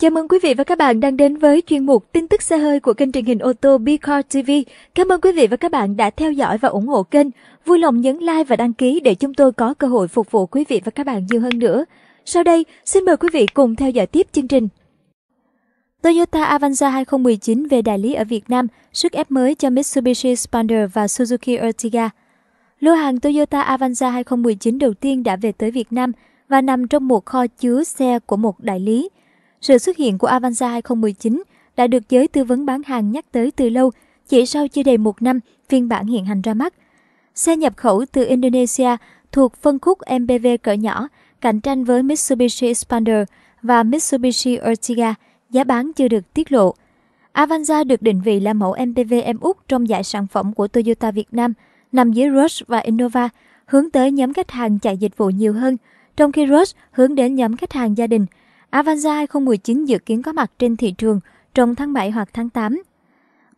Chào mừng quý vị và các bạn đang đến với chuyên mục tin tức xe hơi của kênh truyền hình ô tô Bicar TV. Cảm ơn quý vị và các bạn đã theo dõi và ủng hộ kênh. Vui lòng nhấn like và đăng ký để chúng tôi có cơ hội phục vụ quý vị và các bạn nhiều hơn nữa. Sau đây, xin mời quý vị cùng theo dõi tiếp chương trình. Toyota Avanza 2019 về đại lý ở Việt Nam, sức ép mới cho Mitsubishi Xpander và Suzuki Ertiga. Lô hàng Toyota Avanza 2019 đầu tiên đã về tới Việt Nam và nằm trong một kho chứa xe của một đại lý – sự xuất hiện của Avanza 2019 đã được giới tư vấn bán hàng nhắc tới từ lâu, chỉ sau chưa đầy một năm phiên bản hiện hành ra mắt. Xe nhập khẩu từ Indonesia thuộc phân khúc MPV cỡ nhỏ, cạnh tranh với Mitsubishi Xpander và Mitsubishi Ertiga, giá bán chưa được tiết lộ. Avanza được định vị là mẫu MPV em út trong giải sản phẩm của Toyota Việt Nam, nằm dưới Rush và Innova, hướng tới nhóm khách hàng chạy dịch vụ nhiều hơn, trong khi Rush hướng đến nhóm khách hàng gia đình – Avanza 2019 dự kiến có mặt trên thị trường trong tháng 7 hoặc tháng 8.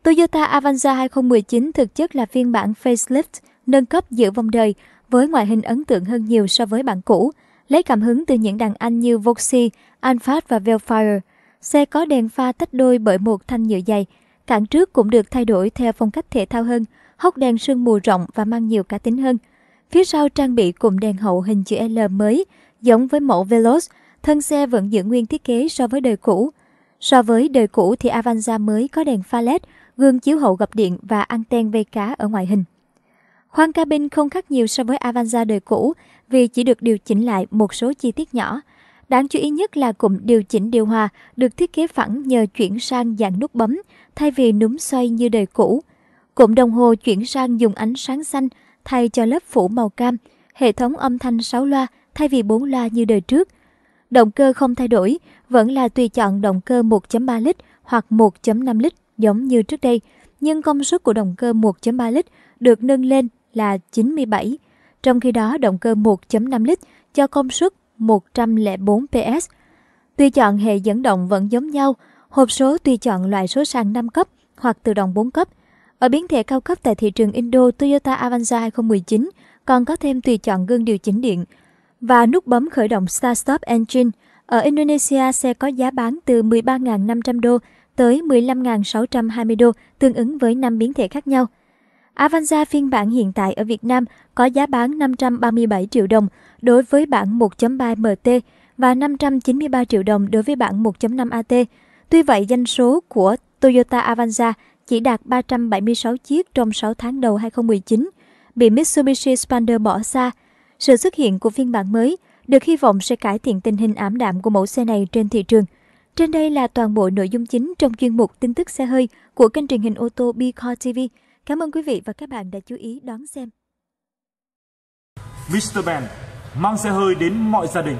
Toyota Avanza 2019 thực chất là phiên bản facelift nâng cấp giữa vòng đời với ngoại hình ấn tượng hơn nhiều so với bản cũ, lấy cảm hứng từ những đàn anh như Voxy, Alphard và Velfire. Xe có đèn pha tách đôi bởi một thanh nhựa dày. Cản trước cũng được thay đổi theo phong cách thể thao hơn, hốc đèn sương mù rộng và mang nhiều cá tính hơn. Phía sau trang bị cụm đèn hậu hình chữ L mới, giống với mẫu Veloz thân xe vẫn giữ nguyên thiết kế so với đời cũ. So với đời cũ thì Avanza mới có đèn pha LED, gương chiếu hậu gập điện và anten vây cá ở ngoại hình. Khoang cabin không khác nhiều so với Avanza đời cũ vì chỉ được điều chỉnh lại một số chi tiết nhỏ. Đáng chú ý nhất là cụm điều chỉnh điều hòa được thiết kế phẳng nhờ chuyển sang dạng nút bấm thay vì núm xoay như đời cũ. Cụm đồng hồ chuyển sang dùng ánh sáng xanh thay cho lớp phủ màu cam. Hệ thống âm thanh 6 loa thay vì 4 loa như đời trước – Động cơ không thay đổi, vẫn là tùy chọn động cơ 1.3 lít hoặc 1.5 lít giống như trước đây, nhưng công suất của động cơ 1.3 lít được nâng lên là 97, trong khi đó động cơ 1.5 lít cho công suất 104 PS. Tùy chọn hệ dẫn động vẫn giống nhau, hộp số tùy chọn loại số sàn 5 cấp hoặc tự động 4 cấp. Ở biến thể cao cấp tại thị trường Indo, Toyota Avanza 2019 còn có thêm tùy chọn gương điều chỉnh điện, và nút bấm khởi động Start Stop Engine. Ở Indonesia, xe có giá bán từ 13.500 đô tới 15.620 đô, tương ứng với 5 biến thể khác nhau. Avanza phiên bản hiện tại ở Việt Nam có giá bán 537 triệu đồng đối với bản 1.3 MT và 593 triệu đồng đối với bản 1.5 AT. Tuy vậy, doanh số của Toyota Avanza chỉ đạt 376 chiếc trong 6 tháng đầu 2019, bị Mitsubishi Spander bỏ xa sự xuất hiện của phiên bản mới được hy vọng sẽ cải thiện tình hình ảm đạm của mẫu xe này trên thị trường. Trên đây là toàn bộ nội dung chính trong chuyên mục tin tức xe hơi của kênh truyền hình ô tô Bicar TV. Cảm ơn quý vị và các bạn đã chú ý đón xem. Mr. Ben, mang xe hơi đến mọi gia đình.